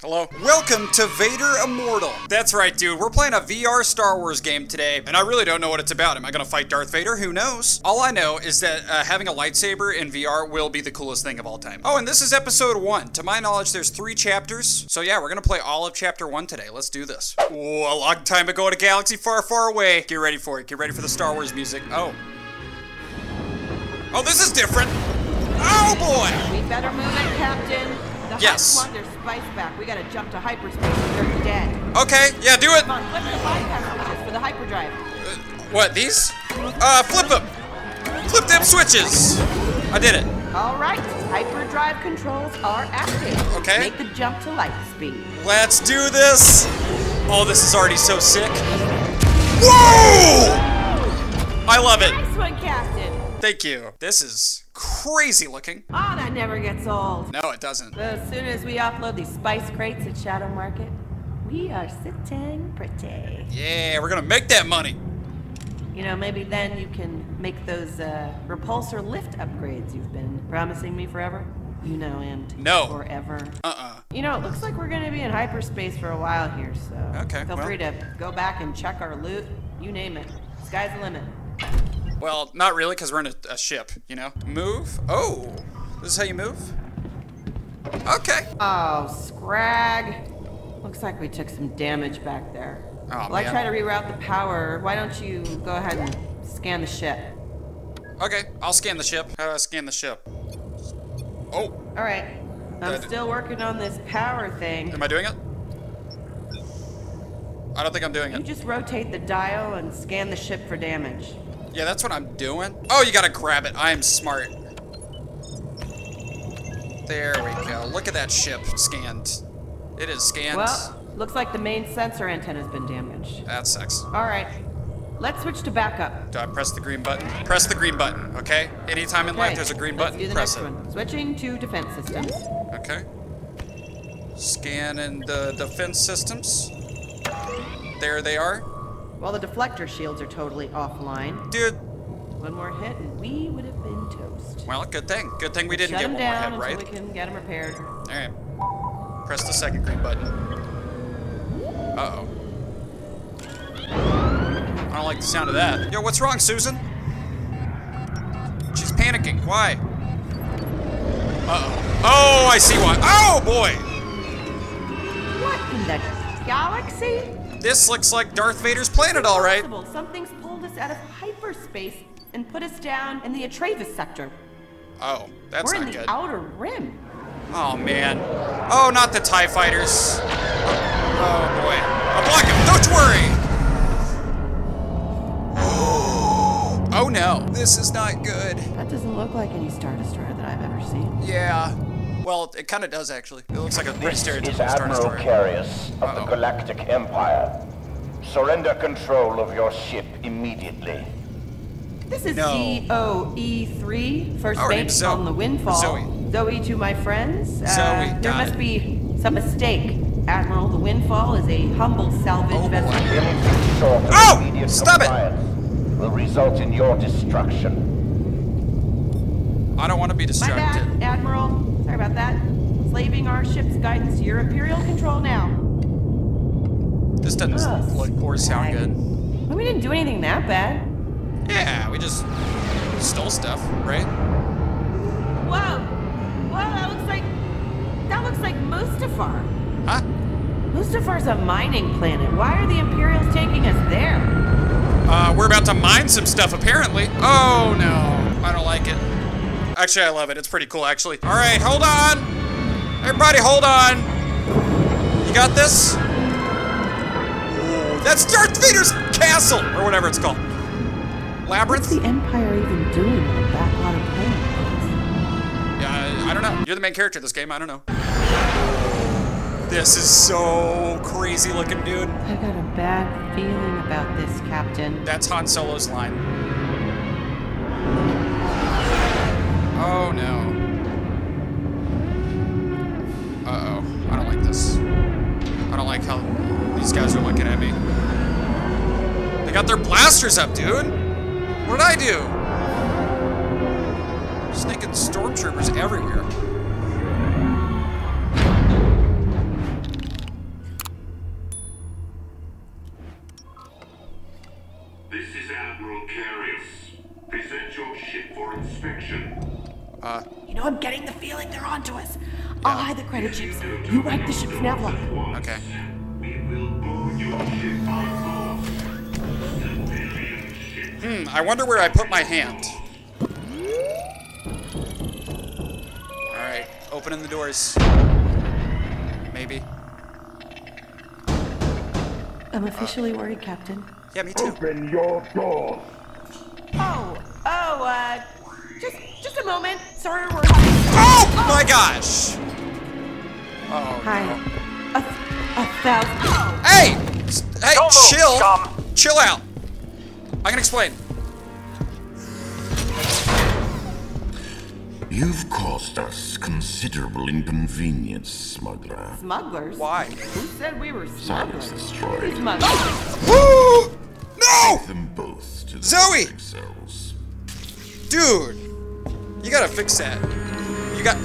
Hello? Welcome to Vader Immortal. That's right, dude. We're playing a VR Star Wars game today, and I really don't know what it's about. Am I gonna fight Darth Vader? Who knows? All I know is that uh, having a lightsaber in VR will be the coolest thing of all time. Oh, and this is episode one. To my knowledge, there's three chapters. So yeah, we're gonna play all of chapter one today. Let's do this. Oh, a long time ago in a galaxy far, far away. Get ready for it. Get ready for the Star Wars music. Oh. Oh, this is different. Oh boy! We better move it, Captain. The Yes. Hutt want their spice back. We gotta jump to hyperspace or they're dead. Okay, yeah, do it. Come on, flip the bypass switches for the hyperdrive. What, these? Uh, flip them! Flip them switches! I did it. All right, hyperdrive controls are active. Okay. Make the jump to light speed. Let's do this! Oh, this is already so sick. Whoa! I love it. Nice one, Captain. Thank you. This is crazy looking. Oh, that never gets old. No, it doesn't. As soon as we offload these spice crates at Shadow Market, we are sitting pretty. Yeah, we're gonna make that money. You know, maybe then you can make those uh, repulsor lift upgrades you've been promising me forever. You know, and No. forever. Uh-uh. You know, it looks like we're gonna be in hyperspace for a while here, so Okay, feel well. free to go back and check our loot. You name it. Sky's the limit. Well, not really, because we're in a, a ship, you know? Move? Oh, this is how you move? Okay. Oh, Scrag. Looks like we took some damage back there. Oh, While I try to reroute the power, why don't you go ahead and scan the ship? Okay, I'll scan the ship. How do I scan the ship? Oh, All right. I'm still working on this power thing. am I doing it? I don't think I'm doing You it. You just rotate the dial and scan the ship for damage. Yeah, that's what I'm doing. Oh, you gotta grab it. I am smart. There we go. Look at that ship scanned. It is scanned. Well, looks like the main sensor antenna's been damaged. that sucks. All right. Let's switch to backup. Do I press the green button? Press the green button, okay? Anytime in life there's a green let's button, do the press next it. one. Switching to defense systems. Okay. Scanning the defense systems. There they are. While the deflector shields are totally offline, Dude, one more hit and we would have been toast. well, good thing. Good thing we didn't Shut get one more down hit, until right? we can get them repaired. Alright. Press the second green button. Uh-oh. I don't like the sound of that. Yo, what's wrong, Susan? She's panicking. Why? Uh-oh. Oh, I see why. Oh, boy! What in the galaxy? This looks like Darth Vader's planet, all right. Something's pulled us out of hyperspace and put us down in the Atravis sector. Oh, that's We're not in the outer rim. Oh, man. Oh, not the TIE fighters. Oh, oh boy. I'll block him. Don't worry. Oh, no. This is not good. That doesn't look like any Star Destroyer that I've ever seen. Yeah. Well, it kind of does, actually. It looks like a pretty This is stereotypical Star Admiral Destroyer. Karras of the Uh-oh. Galactic Empire. Surrender control of your ship immediately. This is No. ZOE3, first Our mate name's on the Windfall. Zoe. Zoe to my friends. Uh, Zoe, there must it. be some mistake. Admiral, the Windfall is a humble salvage Oh, vessel. Anything short of Oh! immediate Stop it! will result in your destruction. I don't want to be My distracted. bad, Admiral. About that. Slaving our ship's guidance to your Imperial control now. This doesn't Ugh, look or sound good. Well, we didn't do anything that bad. Yeah, we just stole stuff, right? Whoa! Whoa, that looks like... That looks like Mustafar. Huh? Mustafar's a mining planet. Why are the Imperials taking us there? Uh, we're about to mine some stuff, apparently. Oh, no. I don't like it. Actually, I love it. It's pretty cool, actually. All right, hold on. Everybody, hold on. You got this? Ooh, that's Darth Vader's castle, or whatever it's called. Labyrinth? What's the Empire even doing on a backlot of planets? Yeah, I, I don't know. You're the main character of this game. I don't know. This is so crazy looking, dude. I got a bad feeling about this, Captain. That's Han Solo's line. Oh no. Uh oh. I don't like this. I don't like how these guys are looking at me. They got their blasters up, dude. What did I do? Sneaking stormtroopers everywhere. I'll hide the credit chips. You wipe the ship's navlock. Okay. Hmm, I wonder where I put my hand. Alright, opening the doors. Maybe. I'm officially worried, Captain. Yeah, me too. Open your door. Oh, oh, uh, just, just a moment. Sorry, we're. Oh my gosh! Oh Hi. no. A, a thousand. Hey! S- Hey, Don't chill! scum. Chill out! I can explain. You've caused us considerable inconvenience, smuggler. Smugglers? Why? Who said we were Silence smugglers? destroyed. Smugglers. no! Take them both to the Zoe! cells. Dude! You gotta fix that. You got.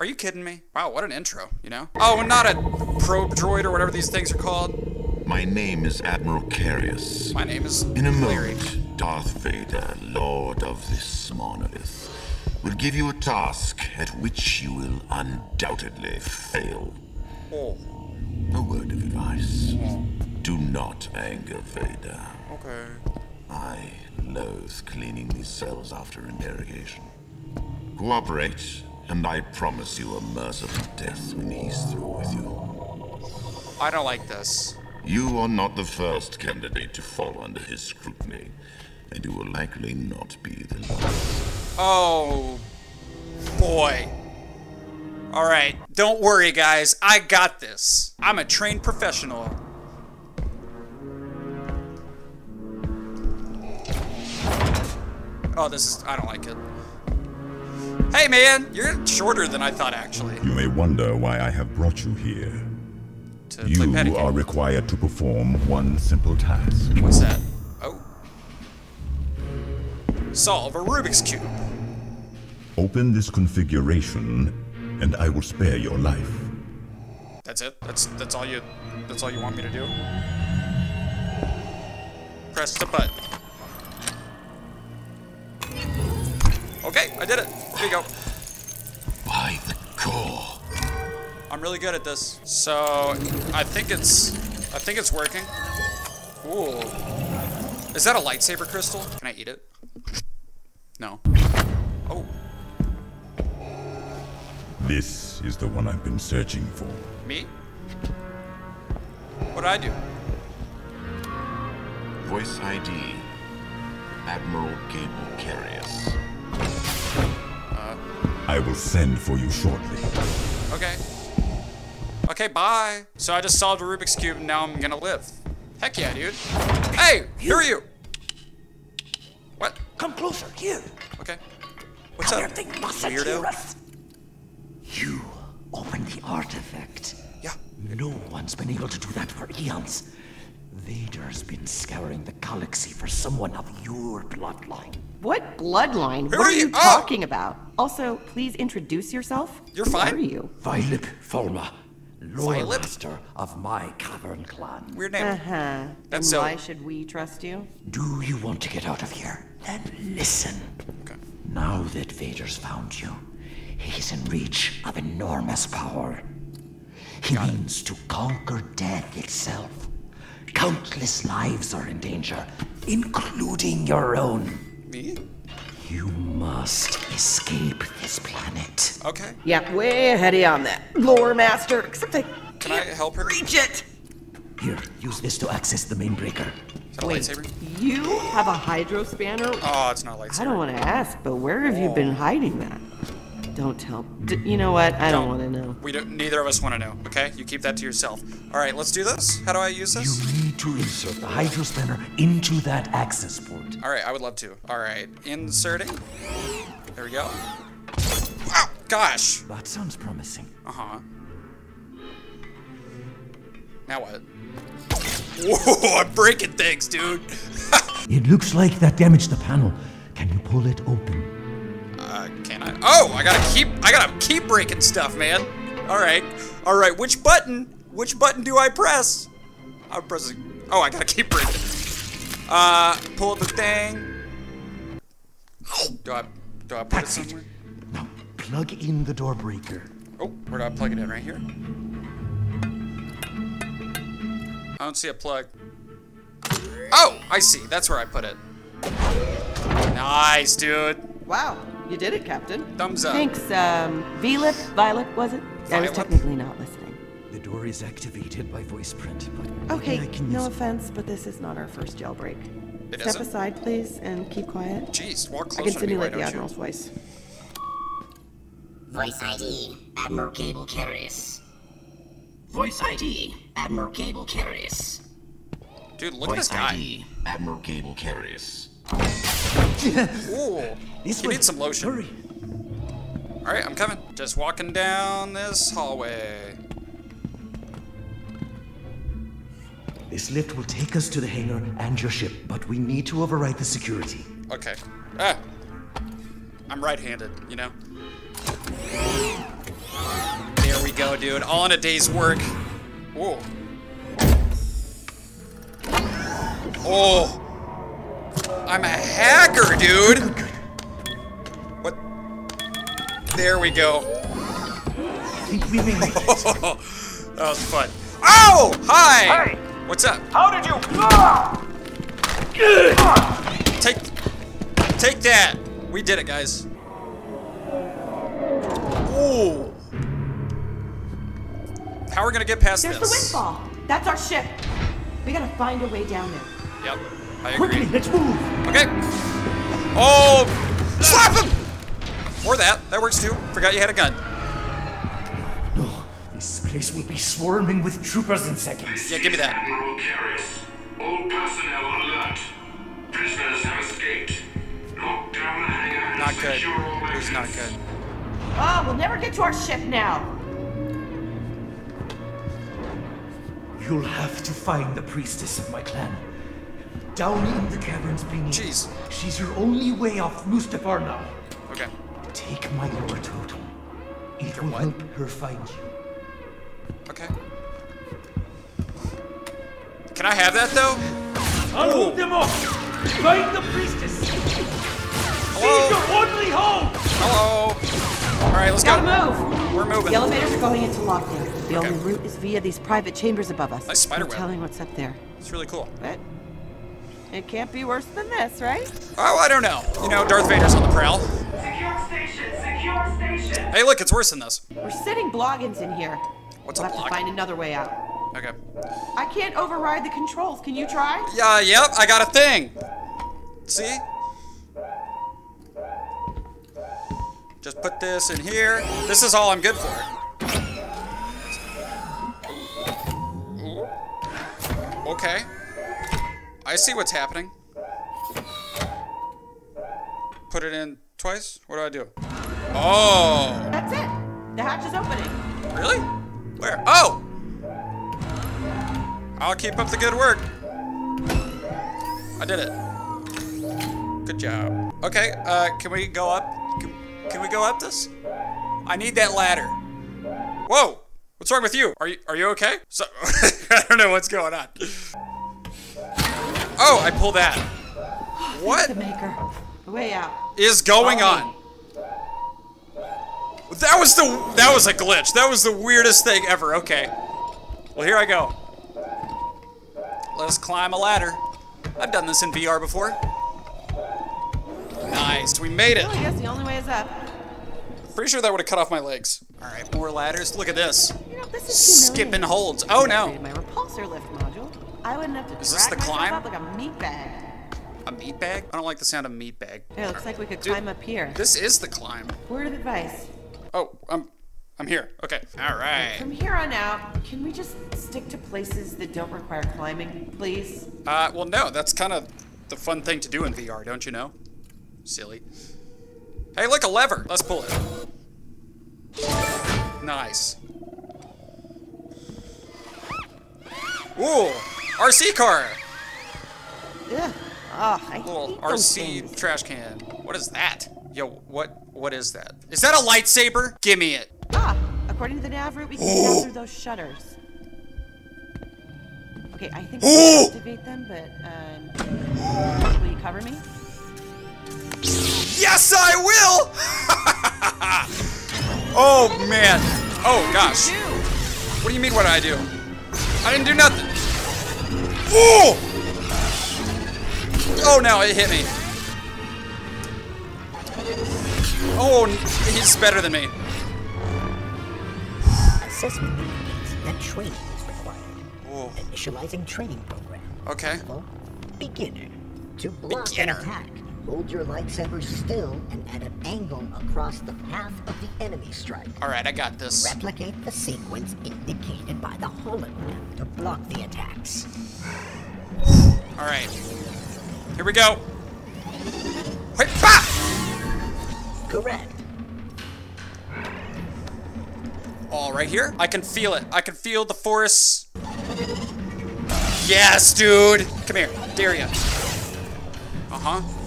Are you kidding me? Wow, what an intro, you know? Oh, and not a probe droid or whatever these things are called. My name is Admiral Karras. My name is In a moment, Darth Vader, Lord of this monolith, will give you a task at which you will undoubtedly fail. Oh, A word of advice. Oh. Do not anger Vader. okay. I loathe cleaning these cells after interrogation. Cooperate, and I promise you a merciful death when he's through with you. I don't like this. You are not the first candidate to fall under his scrutiny, and you will likely not be the last. Oh, boy. Alright, don't worry, guys. I got this. I'm a trained professional. Oh, this is. I don't like it. Hey, man, you're shorter than I thought, actually. You may wonder why I have brought you here. To play You are required to perform one simple task. What's that? Oh. Solve a Rubik's Cube. Open this configuration, and I will spare your life. That's it? That's that's all you that's all you want me to do? Press the button. Okay, I did it. Here you go. By the core. I'm really good at this. So I think it's I think it's working. Ooh. Is that a lightsaber crystal? Can I eat it? No. Oh, This is the one I've been searching for. me? What'd I do? Voice ID. Admiral Gable Karras. I will send for you shortly. Okay. Okay, bye. So I just solved a Rubik's Cube and now I'm gonna live. Heck yeah, dude. Hey, who are you? What? Come closer, here. Okay. What's Come up, here, they mustn't weirdo? hear us. You opened the artifact. Yeah. No one's been able to do that for eons. Vader's been scouring the galaxy for someone of your bloodline. What bloodline? Who what are are you? you Oh! talking about? Also, please introduce yourself. You're Who fine. are you? Vylip Fulma, Lord Philip? Master of my Cavern clan. Weird name. Uh-huh. And That's so- why should we trust you? Do you want to get out of here? Then listen. Okay. Now that Vader's found you, he's in reach of enormous power. He means to conquer death itself. Countless lives are in danger, including your own. Me? You must escape this planet. Okay. Yep, way ahead of you on that, lore master. Except I Can can't I help her? reach it. Here, use this to access the main breaker. Is that a Wait, lightsaber? you have a hydro spanner? Oh, it's not a lightsaber. I don't want to ask, but where have you oh. been hiding that? Don't tell. D- you know what? I don't, want to know. We don't. Neither of us want to know. Okay, you keep that to yourself. All right, let's do this. How do I use this? You this? need to insert the hydro spanner into that access port. All right, I would love to. All right, inserting. There we go. Wow, gosh. That sounds promising. Uh huh. Now what? Whoa, I'm breaking things, dude. It looks like that damaged the panel. Can you pull it open? Uh, can I? Oh, I gotta keep. I gotta keep breaking stuff, man. All right, all right. Which button? Which button do I press? I'm pressing. Oh, I gotta keep breaking. Uh, pull the thing. Do I? Do I put That's it it. somewhere? Now plug in the door breaker. Oh, where do I plug it in? Right here? I don't see a plug. Oh, I see. That's where I put it. Nice, dude. Wow, you did it, Captain. Thumbs up. Thanks, um, V-Lip, Violet, was it? I was technically not listening. The door is activated by voice print, but Okay, I can no use offense, but this is not our first jailbreak. It Step isn't? aside, please, and keep quiet. Jeez, walk I can to me, simulate the don't you? Admiral's voice. Voice ID, Admiral Cable Karras. Voice ID, Admiral Cable Karras. Dude, look at this Voice guy. ID, Admiral Cable Karras. Ooh. This way. needs some lotion. Hurry. All right, I'm coming. Just walking down this hallway. This lift will take us to the hangar and your ship, but we need to override the security. Okay. Ah. I'm right-handed, you know. There we go, dude. All in a day's work. Whoa. Oh. I'm a hacker, dude. What? There we go. We made it. That was fun. Oh! Hi! Hey! What's up? How did you? Ah! Take, take that. We did it, guys. Ooh. How are we gonna get past There's the this? windfall. That's our ship. We gotta find a way down there. Yep, I Quickly, let's move. Okay. Oh, slap him! Or that. That works too. Forgot you had a gun. No, this place will be swarming with troopers in seconds. Yeah, give me that. Admiral Karras. All personnel alert. Prisoners have escaped. Lock down the hangar Not good. secure all It was not exits. good. Oh, we'll never get to our ship now. You'll have to find the priestess of my clan. Down in the caverns beneath. Jeez. She's your only way off Mustafar now. Okay. Take my lore totem. It will what? help her find you. Okay. Can I have that though? I'll oh. hold them off! Find the priestess! Hello? your only hope! Hello. All right, let's go. Gotta move. We're moving. The elevators are going into lockdown. The Okay. only route is via these private chambers above us. Nice spider web. telling what's up there. It's really cool. But it can't be worse than this, right? Oh, I don't know. You know, Darth Vader's on the prowl. Secure station! Secure station! Hey, look, it's worse than this. We're sitting bloggins in here. What's we'll a have blog? to find another way out. Okay. I can't override the controls. Can you try? Yeah, yep, I got a thing. See? Just put this in here. This is all I'm good for. Okay. I see what's happening. Put it in twice? What do I do? Oh, That's it. The hatch is opening. really? Where? Oh! I'll keep up the good work. I did it. Good job. Okay, uh, can we go up? Can, can we go up this? I need that ladder. Whoa! What's wrong with you? Are you are you okay? So I don't know what's going on. Oh, I pulled that. What The maker. The way out. is going on? That was the that was a glitch. That was the weirdest thing ever. Okay. Well, here I go. Let's climb a ladder. I've done this in VR before. Nice. We made it. Well, I guess the only way is up. Pretty sure that would have cut off my legs. All right, more ladders. Look at this. You know, this is Skipping holds. Oh no. My repulsor lift. I wouldn't have to Is this the climb? up like a meat bag. A meat bag? I don't like the sound of meat bag. It looks like we could Dude, climb up here. This is the climb. Word of advice. Oh, I'm I'm here. Okay. All right. From here on out, can we just stick to places that don't require climbing, please? Uh, well, no, that's kind of the fun thing to do in VR, don't you know? Silly. Hey, look, a lever. Let's pull it. Nice. Ooh, RC car. Yeah. Oh, I Little RC trash can. What is that? Yo, what? What is that? Is that a lightsaber? Give me it. Ah, according to the nav route, we can get through those shutters. Okay, I think I can activate them, but um, will you cover me? Yes, I will! oh, man. Oh, gosh. What do you mean, what did I do? I didn't do nothing. Oh! Oh, no, it hit me. Oh, he's better than me. Assessment that training is required. Oh. Initializing training program. Okay. Level beginner. To block Beginner. attack, hold your lightsaber still and at an angle across the path of the enemy strike. All right, I got this. Replicate the sequence indicated by the hologram to block the attacks. All right. Here we go. Wait, bah! Correct. All right here. I can feel it. I can feel the force. Yes, dude. Come here. Dare ya. Uh-huh.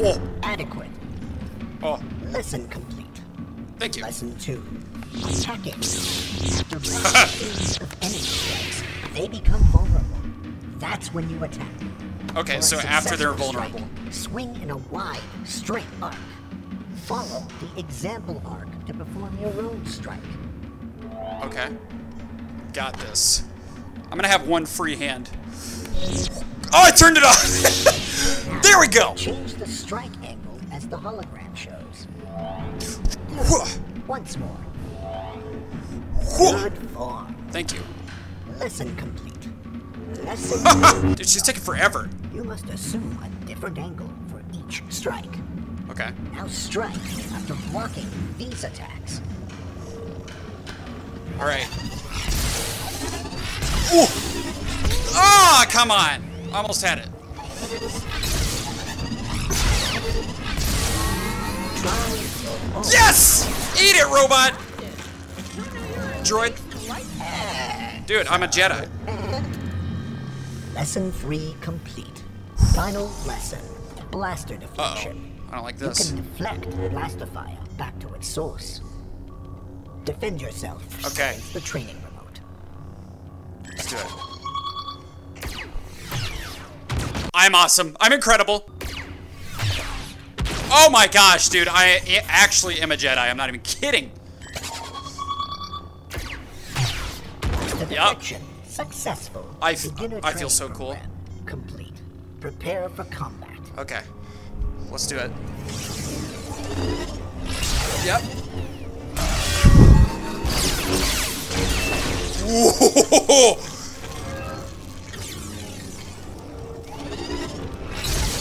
Oh, Adequate. oh. Lesson complete. Thank you. Lesson two. Attacking. After of enemy strikes, they become vulnerable. That's when you attack. Okay, For so after they're vulnerable. strike, swing in a wide, straight arc. Follow the example arc to perform your own strike. Okay. Got this. I'm gonna have one free hand. Oh, I turned it off! there we go! Change the strike angle as the hologram shows. Once more. Good form. Thank you. Lesson complete. Lesson Dude, she's taking forever. You must assume a different angle for each strike. Okay. Now strike after blocking these attacks. All right. Ooh. Ah, come on. Almost had it. Yes! Eat it, robot! Droid. Dude, I'm a Jedi. Lesson 3 complete. Final lesson. Blaster deflection. Oh, I don't like this. You can deflect the blaster fire back to its source. Defend yourself. Okay. against The training remote. Let's do it. I'm awesome. I'm incredible. Oh my gosh, dude. I actually am a Jedi. I'm not even kidding. Deflection successful. I I feel so cool. Complete. Prepare for combat. Okay. Let's do it. Yep. Whoa!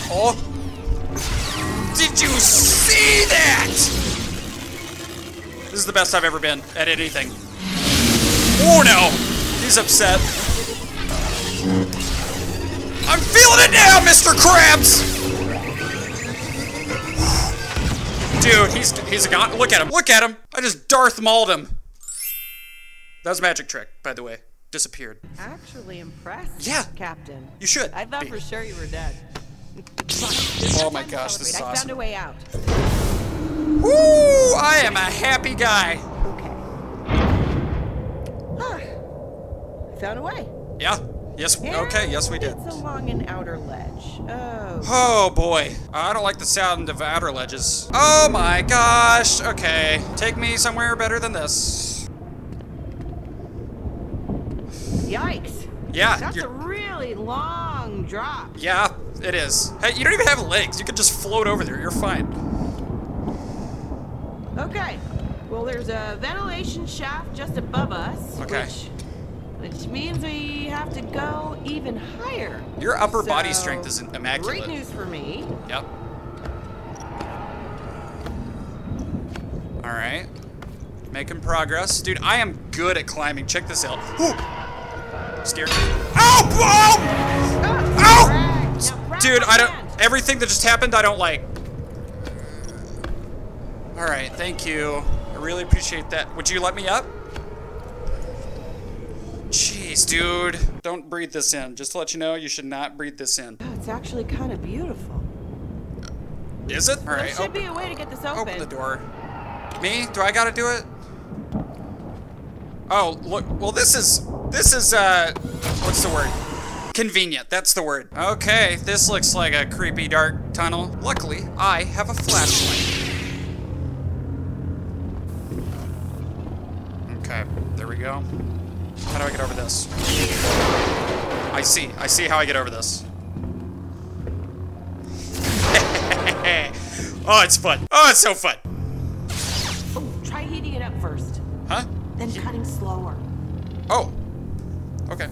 Oh. Did you see that? This is the best I've ever been at anything. Oh no! He's upset. I'm feeling it now, Mr. Krabs! Dude, he's he's gone. Look at him. Look at him. I just Darth Mauled him. That was a magic trick, by the way. Disappeared. Actually impressed. Yeah. Captain. You should I thought be. for sure you were dead. Oh my gosh, this is I found a way out. Woo! I am a happy guy. Okay. Ah, I found a way. Yeah. Yes. Okay. Yes, we did. It's along an outer ledge. Oh. Oh boy. I don't like the sound of outer ledges. Oh my gosh. Okay. Take me somewhere better than this. Yikes. Yeah. That's a really long drop. Yeah, it is. Hey, you don't even have legs. You could just float over there. You're fine. Okay. Well, there's a ventilation shaft just above us. Okay. Which, which means we have to go even higher. Your upper body strength is immaculate. Great news for me. Yep. All right. Making progress. Dude, I am good at climbing. Check this out. Whew. Scared. Ow! Ow! Ow! Dude, I don't. Everything that just happened, I don't like. All right, thank you. I really appreciate that. Would you let me up? Jeez, dude. Don't breathe this in. Just to let you know, you should not breathe this in. Oh, it's actually kind of beautiful. Is it? All right. there should open- be a way to get this open. Open the door. Me? Do I gotta do it? Oh, look. Well, this is. This is, uh. What's the word? Convenient, that's the word. Okay, this looks like a creepy dark tunnel. Luckily, I have a flashlight. Okay, there we go. How do I get over this? I see, I see how I get over this. oh, it's fun. Oh, it's so fun. Oh, try heating it up first. Huh? Then cutting. Oh. Okay.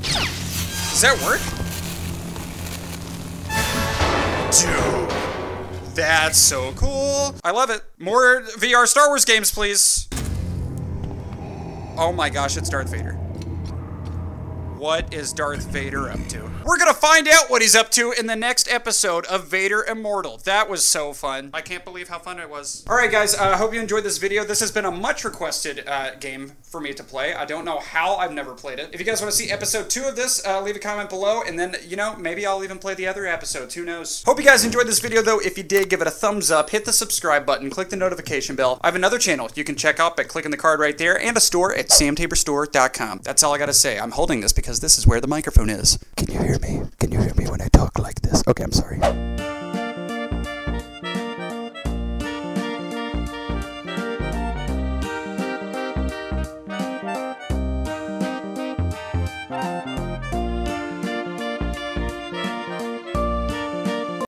Does that work? Dude. That's so cool. I love it. More VR Star Wars games, please. Oh my gosh, it's Darth Vader. What is Darth Vader up to? We're gonna find out what he's up to in the next episode of Vader Immortal. That was so fun. I can't believe how fun it was. All right, guys, I uh, hope you enjoyed this video. This has been a much requested uh, game for me to play. I don't know how I've never played it. If you guys want to see episode two of this, uh, leave a comment below, and then, you know, maybe I'll even play the other episodes. Who knows? Hope you guys enjoyed this video, though. If you did, give it a thumbs up, hit the subscribe button, click the notification bell. I have another channel you can check out by clicking the card right there, and a store at samtaborstore.com. That's all I gotta say. I'm holding this because this is where the microphone is. Can you hear me? Can you hear me when I talk like this? Okay, I'm sorry.